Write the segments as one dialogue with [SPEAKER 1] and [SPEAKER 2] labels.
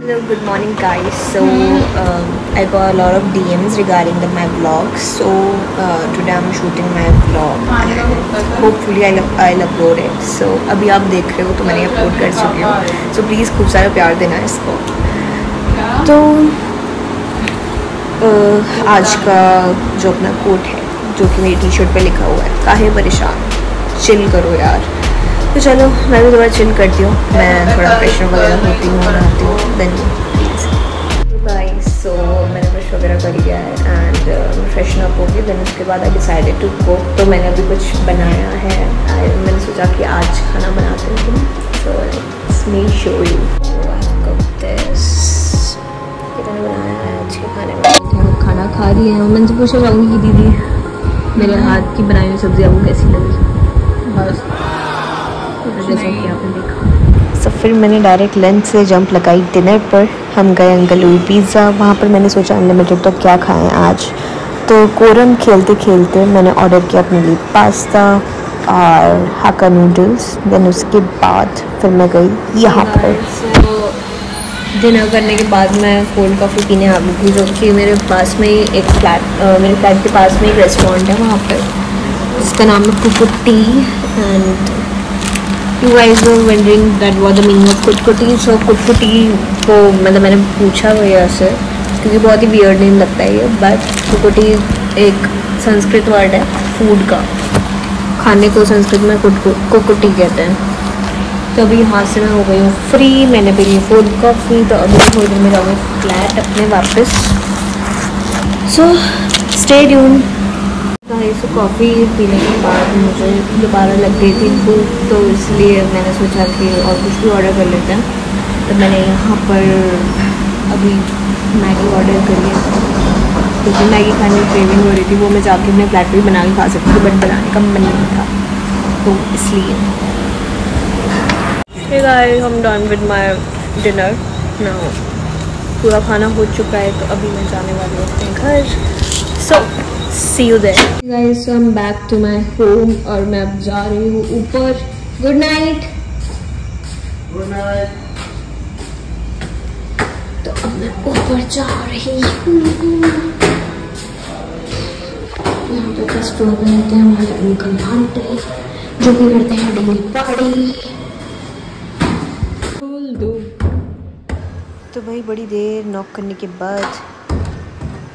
[SPEAKER 1] Hello, good morning guys. So um, I got a lot of DMs regarding the, my vlog. So uh, today I'm shooting my vlog. Hopefully I'll, I'll upload it. So अभी आप देख रहे हो तो मैंने upload कर चुकी हूँ. So please खूब सारा प्यार देना इसको. तो uh, आज का जो अपना कोट है जो कि मेरी टी शर्ट पे लिखा हुआ है काहे परेशान चिल करो यार तो चलो मैं भी थोड़ा चिल करती हूँ। मैं थोड़ा प्रेशर वगैरह होती हूँ नहाती हूँ देन गाइस सो मैंने ब्रश वगैरह कर लिया है एंड फ्रेशन अप हो गई देन उसके बाद आई डिसाइडेड टू कुक तो मैंने अभी कुछ बनाया है। I, मैंने सोचा कि आज खाना बनाते हैं। सो मी शो यू मैंने बनाया है आज के खाने में। खाना खा रही है। मैंने पूछा जाऊँगी कि दीदी। मेरे हाथ की बनाई हुई सब्ज़ी आपको कैसी लगी? बस देखा। So, फिर मैंने डायरेक्ट लंच से जंप लगाई डिनर पर। हम गए अंकल लुई पिज़्ज़ा वहाँ पर मैंने सोचा अनलिमिटेड तो क्या खाएँ आज? तो कोरम खेलते खेलते मैंने ऑर्डर किया अपने लिए पास्ता और हाका नूडल्स देन उसके बाद फिर मैं गई यहाँ पर। डिनर करने के बाद मैं कोल्ड कॉफ़ी पीने आ गई थी जो कि मेरे पास में ही एक फ्लैट मेरे फ्लैट के पास में एक रेस्टोरेंट है वहाँ पर। जिसका नाम है Kukuti and you guys were wondering that was the meaning of Kutkuti so Kutkuti को मतलब मैंने पूछा भैया से, क्योंकि बहुत ही वियर्ड नेम लगता है ये बट कुटकुटी एक संस्कृत वर्ड है फ़ूड का। खाने को संस्कृत में कुटकुटी कहते हैं। तो अभी यहाँ से मैं हो गई हूँ फ्री मैंने पी ली फ़ूड कॉफ़ी तो अभी थोड़ी देर में जाऊँगी फ्लैट अपने वापस। So stay tuned guys coffee पीने के बाद मुझे दोबारा लग गई थी भूख तो इसलिए मैंने सोचा कि और कुछ भी ऑर्डर कर लेते हैं। तो मैंने यहाँ पर अभी मैगी ऑर्डर करी है। क्योंकि तो मैगी खाने की क्रेविंग हो रही थी वो मैं जाके अपने फ्लैट पर बना के खा सकती थी बट बनाने का मन नहीं था। तो इसलिए। हम डन विद माई डिनर ना पूरा खाना हो चुका है तो अभी मैं जाने वाली हूँ अपने घर। So so, see you there. Guys so i'm back to my home और मैं अब जा रही हूँ ऊपर. गुड नाइट
[SPEAKER 2] गुड नाइट
[SPEAKER 1] तो अब मैं ऊपर जा रही हूँ. यहाँ पे फ़र्स्ट फ्लोर पे रहते हैं हमारे अंकल आंटी जो भी करते हैं डेली पार्टी तो भाई बड़ी देर नॉक करने के बाद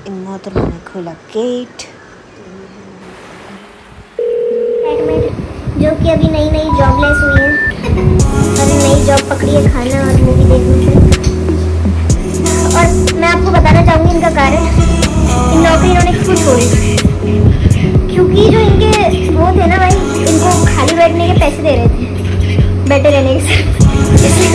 [SPEAKER 1] इन मोहतरमा ने खोला गेट
[SPEAKER 3] जो कि अभी नई नई जॉबलेस हुई है। अभी नई जॉब पकड़ी है खाना और मूवी देखने से और मैं आपको बताना चाहूँगी इनका कारण। इन नौकरी इन्होंने क्यों छोड़ी? क्योंकि जो इनके वो थे ना भाई, इनको खाली बैठने के पैसे दे रहे थे। बैठे रहने के
[SPEAKER 1] गई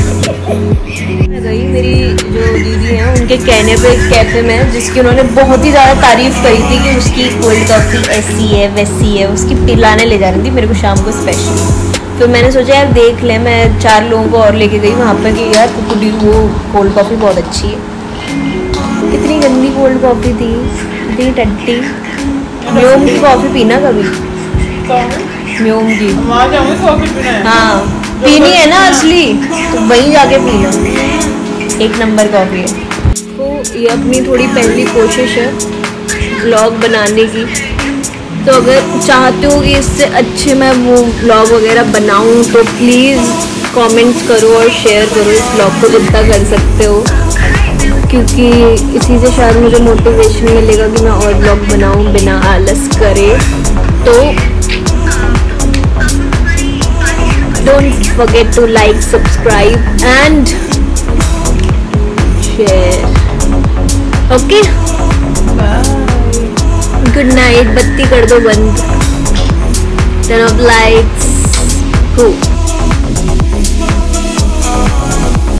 [SPEAKER 1] उनके कहने पे कैफ़े में, जिसकी उन्होंने बहुत ही ज़्यादा तारीफ़ करी थी कि उसकी कोल्ड कॉफ़ी ऐसी है, वैसी है, उसकी पिलाने ले जा रही थी, मेरे को शाम को स्पेशली तो मैंने सोचा, यार, देख ले, मैं चार लोगों को और लेके गई वहाँ पर कि यार, कुकुडी, वो कोल्ड कॉफ़ी बहुत अच्छी है। कितनी गंदी कोल्ड कॉफ़ी थी इतनी टट्टी। म्योम की कॉफ़ी पीना कभी? म्योम की। हाँ पीनी है ना असली? तो वहीं जाके पीना एक नंबर कॉफ़ी है। ये अपनी थोड़ी पहली कोशिश है ब्लॉग बनाने की। तो अगर चाहते हो कि इससे अच्छे मैं वो ब्लॉग वगैरह बनाऊँ तो प्लीज़ कमेंट्स करो और शेयर करो इस ब्लॉग को जितना कर सकते हो। क्योंकि इसी से शायद मुझे मोटिवेशन मिलेगा कि मैं और ब्लॉग बनाऊँ बिना आलस करे। तो don't forget to like, subscribe and share okay good night बत्ती कर दो बंद लाइट्स हो